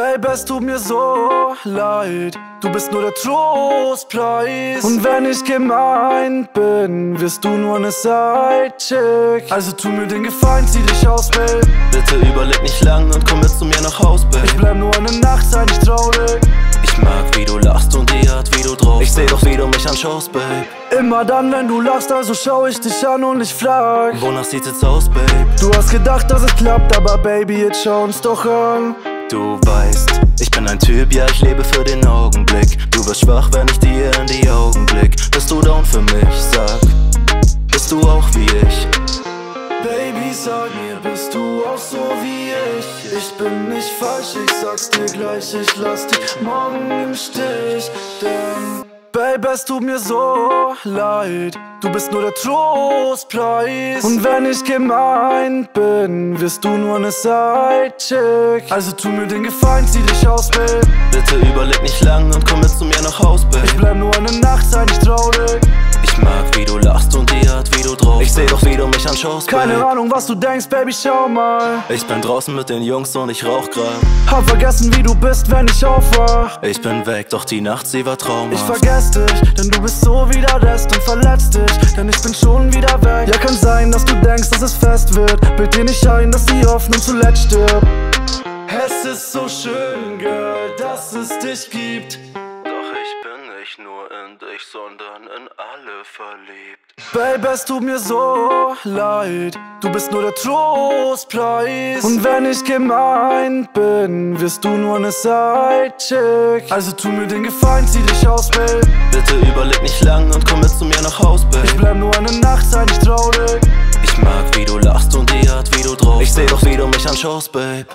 Babe, es tut mir so leid. Du bist nur der Trostpreis. Und wenn ich gemein bin, wirst du nur eine Sidechick. Also tu mir den Gefallen, zieh dich aus, Babe. Bitte überleg nicht lang und komm mit zu mir nach Haus, Babe. Ich bleib nur eine Nacht, sei nicht traurig. Ich mag, wie du lachst und die Art, wie du drauf Ich seh doch, wie du mich anschaust, Babe. Immer dann, wenn du lachst, also schau ich dich an und ich frag. Wonach sieht's jetzt aus, Babe? Du hast gedacht, dass es klappt, aber Baby, jetzt schau uns doch an. Du weißt, ich bin ein Typ, ja, ich lebe für den Augenblick. Du wirst schwach, wenn ich dir in die Augen blick. Bist du down für mich, sag, bist du auch wie ich? Baby, sag mir, bist du auch so wie ich? Ich bin nicht falsch, ich sag's dir gleich, ich lass dich morgen im Stich. Denn, Baby, es tut mir so leid. Du bist nur der Trostpreis. Und wenn ich gemein bin, wirst du nur eine Sidechick. Also tu mir den Gefallen, zieh dich aus, Babe. Bitte überleg nicht lang und komm mit zu mir nach Haus, Babe. Ich bleib nur eine Nacht, sei nicht traurig. Ich mag, wie du lachst und die Art, wie du drauf Ich seh doch, wie du mich anschaust, Keine Babe. Ahnung, was du denkst, Baby, schau mal. Ich bin draußen mit den Jungs und ich rauch grad. Hab vergessen, wie du bist, wenn ich aufwach. Ich bin weg, doch die Nacht, sie war Ich traumhaft. vergess dich, denn du bist so wie der Rest und verletzt dich, denn ich bin schon wieder weg. Ja, kann sein, dass du denkst, dass es fest wird. Bild dir nicht ein, dass die Hoffnung zuletzt stirbt. Es ist so schön, Girl, dass es dich gibt. Nicht nur in dich, sondern in alle verliebt. Babe, es tut mir so leid. Du bist nur der Trostpreis. Und wenn ich gemein bin, wirst du nur eine Sidechick. Also tu mir den Gefallen, zieh dich aus, Babe. Bitte überleg nicht lang und komm mit zu mir nach Haus, Babe. Ich bleib nur eine Nacht, sei nicht traurig. Ich mag, wie du lachst und die Art, wie du drauf Ich seh doch, wie du mich anschaust, Babe.